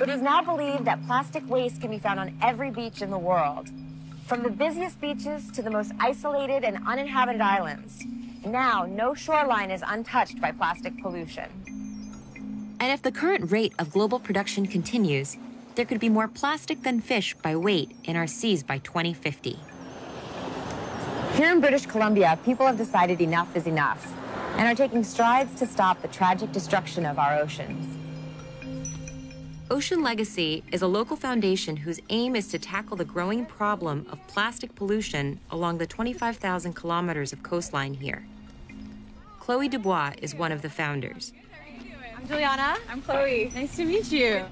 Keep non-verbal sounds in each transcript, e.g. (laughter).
It is now believed that plastic waste can be found on every beach in the world, from the busiest beaches to the most isolated and uninhabited islands. Now, no shoreline is untouched by plastic pollution. And if the current rate of global production continues, there could be more plastic than fish by weight in our seas by 2050. Here in British Columbia, people have decided enough is enough and are taking strides to stop the tragic destruction of our oceans. Ocean Legacy is a local foundation whose aim is to tackle the growing problem of plastic pollution along the 25,000 kilometers of coastline here. Chloe Dubois is one of the founders. I'm Juliana. I'm Chloe. Nice to meet you. Okay.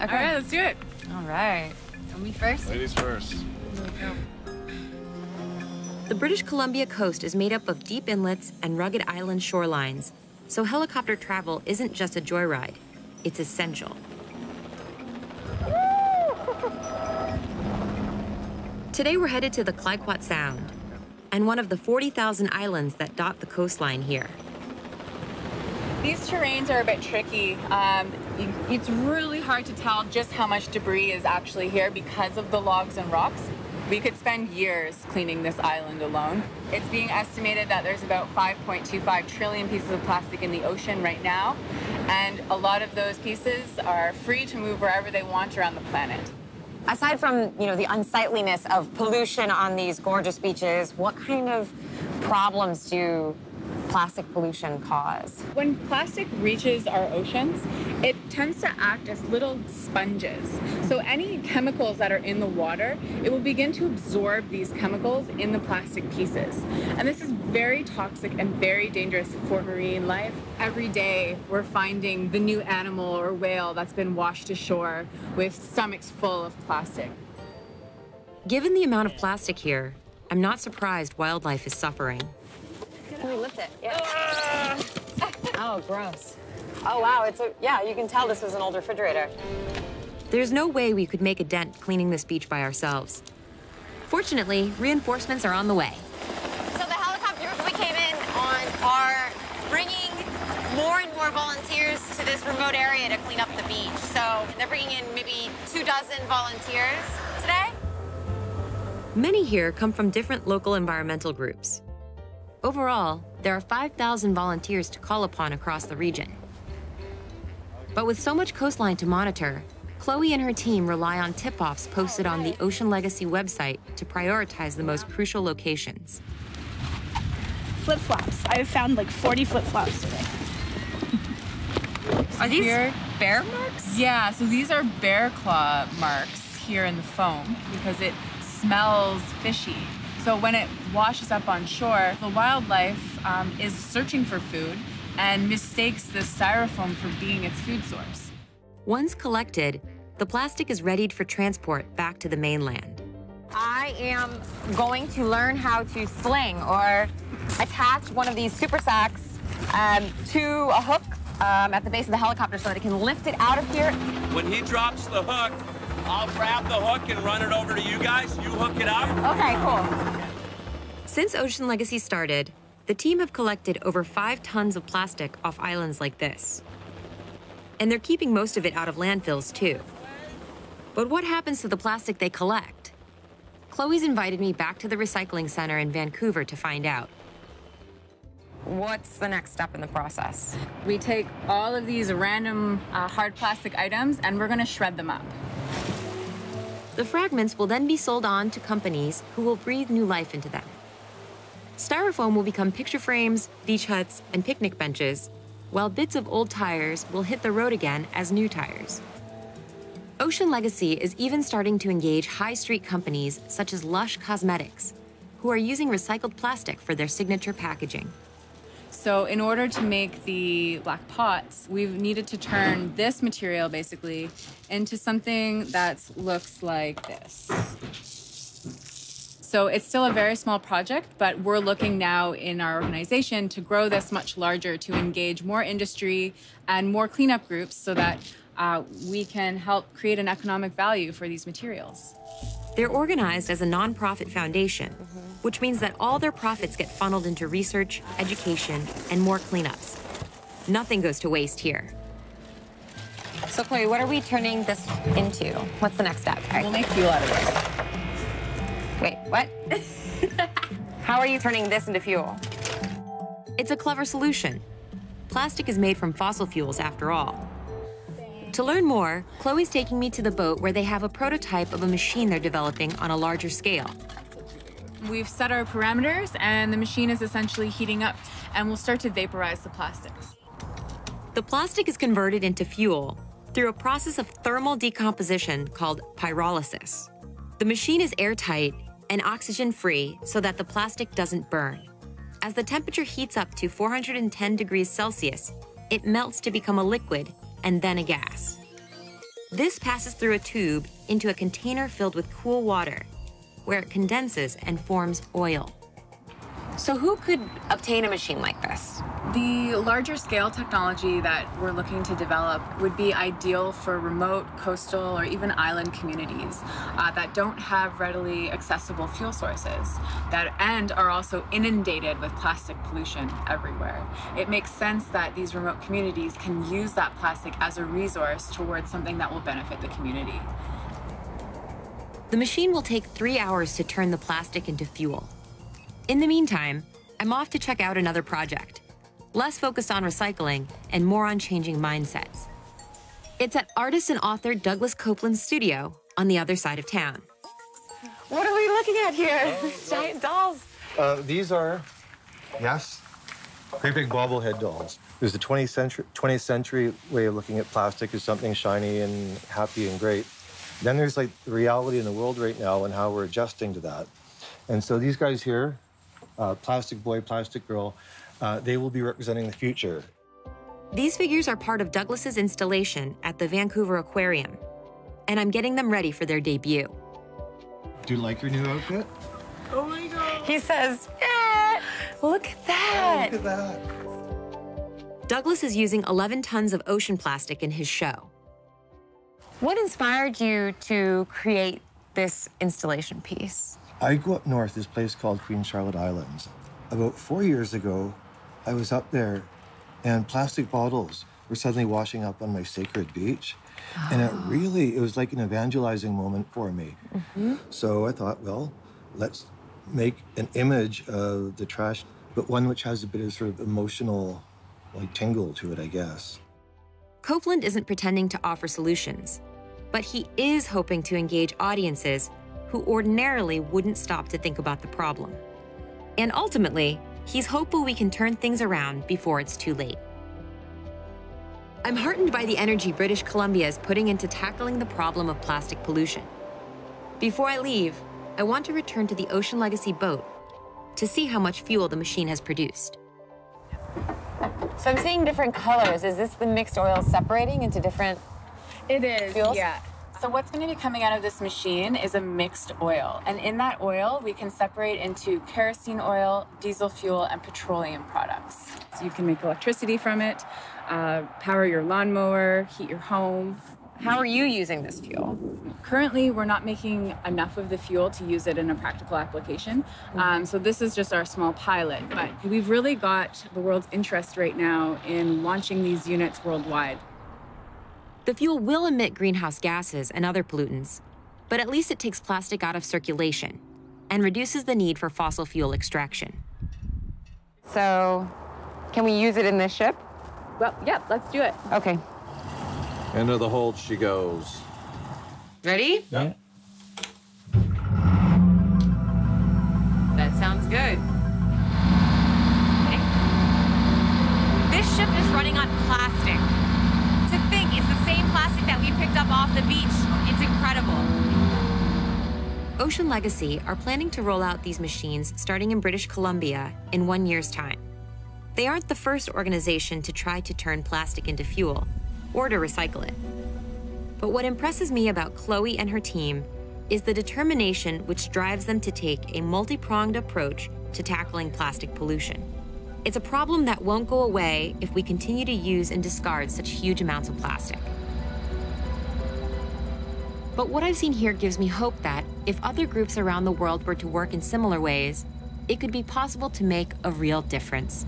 All right, let's do it. All right. Tell me first. Ladies first. The British Columbia coast is made up of deep inlets and rugged island shorelines, so helicopter travel isn't just a joyride, it's essential. Today we're headed to the Clayoquot Sound and one of the 40,000 islands that dot the coastline here. These terrains are a bit tricky. Um, it's really hard to tell just how much debris is actually here because of the logs and rocks. We could spend years cleaning this island alone. It's being estimated that there's about 5.25 trillion pieces of plastic in the ocean right now, and a lot of those pieces are free to move wherever they want around the planet. Aside from, you know, the unsightliness of pollution on these gorgeous beaches, what kind of problems do plastic pollution cause? When plastic reaches our oceans, it tends to act as little sponges. So any chemicals that are in the water, it will begin to absorb these chemicals in the plastic pieces. And this is very toxic and very dangerous for marine life. Every day we're finding the new animal or whale that's been washed ashore with stomachs full of plastic. Given the amount of plastic here, I'm not surprised wildlife is suffering. Can we lift it? Yeah. Ah! oh, gross. Oh, wow. It's a, yeah, you can tell this was an old refrigerator. There's no way we could make a dent cleaning this beach by ourselves. Fortunately, reinforcements are on the way. So the helicopters we came in on are bringing more and more volunteers to this remote area to clean up the beach. So they're bringing in maybe two dozen volunteers today. Many here come from different local environmental groups. Overall, there are 5,000 volunteers to call upon across the region. But with so much coastline to monitor, Chloe and her team rely on tip-offs posted on the Ocean Legacy website to prioritize the most crucial locations. Flip-flops. I've found like 40 flip-flops today. (laughs) Are these Here- bear marks? Yeah, so these are bear claw marks here in the foam because it smells fishy. So when it washes up on shore, the wildlife um, is searching for food and mistakes the styrofoam for being its food source. Once collected, the plastic is readied for transport back to the mainland. I am going to learn how to sling or attach one of these super sacks um, to a hook um, at the base of the helicopter so that it can lift it out of here. When he drops the hook, I'll grab the hook and run it over to you guys. You hook it up. Okay, cool. Since Ocean Legacy started, the team have collected over five tons of plastic off islands like this. And they're keeping most of it out of landfills, too. But what happens to the plastic they collect? Chloe's invited me back to the recycling center in Vancouver to find out. What's the next step in the process? We take all of these random uh, hard plastic items and we're gonna shred them up. The fragments will then be sold on to companies who will breathe new life into them. Styrofoam will become picture frames, beach huts, and picnic benches, while bits of old tires will hit the road again as new tires. Ocean Legacy is even starting to engage high street companies such as Lush Cosmetics, who are using recycled plastic for their signature packaging. So in order to make the black pots, we've needed to turn this material basically into something that looks like this. So it's still a very small project, but we're looking now in our organization to grow this much larger to engage more industry and more cleanup groups so that uh, we can help create an economic value for these materials. They're organized as a nonprofit foundation, which means that all their profits get funneled into research, education, and more cleanups. Nothing goes to waste here. So, Chloe, what are we turning this into? What's the next step? We'll make fuel out of this. Wait, what? (laughs) How are you turning this into fuel? It's a clever solution. Plastic is made from fossil fuels, after all. To learn more, Chloe's taking me to the boat where they have a prototype of a machine they're developing on a larger scale. We've set our parameters and the machine is essentially heating up and we'll start to vaporize the plastics. The plastic is converted into fuel through a process of thermal decomposition called pyrolysis. The machine is airtight and oxygen free so that the plastic doesn't burn. As the temperature heats up to 410 degrees Celsius, it melts to become a liquid and then a gas. This passes through a tube into a container filled with cool water, where it condenses and forms oil. So, who could obtain a machine like this? The larger scale technology that we're looking to develop would be ideal for remote, coastal, or even island communities uh, that don't have readily accessible fuel sources that and are also inundated with plastic pollution everywhere. It makes sense that these remote communities can use that plastic as a resource towards something that will benefit the community. The machine will take three hours to turn the plastic into fuel. In the meantime, I'm off to check out another project, less focused on recycling and more on changing mindsets. It's at artist and author Douglas Coupland's studio on the other side of town. What are we looking at here? These (laughs) giant dolls. Uh, these are, yes, great big bobblehead dolls. There's the 20th century, 20th century way of looking at plastic as something shiny and happy and great. Then there's like the reality in the world right now and how we're adjusting to that. And so these guys here, uh, plastic boy, plastic girl, uh, they will be representing the future. These figures are part of Douglas's installation at the Vancouver Aquarium, and I'm getting them ready for their debut. Do you like your new outfit? Oh my God. He says, eh, look at that. Look at that. Douglas is using 11 tons of ocean plastic in his show. What inspired you to create this installation piece? I grew up north, this place called Queen Charlotte Islands. About four years ago, I was up there, and plastic bottles were suddenly washing up on my sacred beach. And it ah. really, it was like an evangelizing moment for me. Mm-hmm. So I thought, well, let's make an image of the trash, but one which has a bit of sort of emotional, like tingle to it, I guess. Coupland isn't pretending to offer solutions, but he is hoping to engage audiences who ordinarily wouldn't stop to think about the problem. And ultimately, he's hopeful we can turn things around before it's too late. I'm heartened by the energy British Columbia is putting into tackling the problem of plastic pollution. Before I leave, I want to return to the Ocean Legacy boat to see how much fuel the machine has produced. So I'm seeing different colors. Is this the mixed oil separating into different? It is, Fuels? yeah. So what's going to be coming out of this machine is a mixed oil. And in that oil, we can separate into kerosene oil, diesel fuel, and petroleum products. So you can make electricity from it, uh, power your lawnmower, heat your home. How are you using this fuel? Currently, we're not making enough of the fuel to use it in a practical application. Um, so this is just our small pilot. But we've really got the world's interest right now in launching these units worldwide. The fuel will emit greenhouse gases and other pollutants, but at least it takes plastic out of circulation and reduces the need for fossil fuel extraction. So, can we use it in this ship? Well, yeah, let's do it. Okay. Into the hold she goes. Ready? Yeah. That sounds good. This ship is running on plastic. To think, it's the same plastic that we picked up off the beach. It's incredible. Ocean Legacy are planning to roll out these machines starting in British Columbia in one year's time. They aren't the first organization to try to turn plastic into fuel or to recycle it. But what impresses me about Chloe and her team is the determination which drives them to take a multi pronged approach to tackling plastic pollution. It's a problem that won't go away if we continue to use and discard such huge amounts of plastic. But what I've seen here gives me hope that if other groups around the world were to work in similar ways, it could be possible to make a real difference.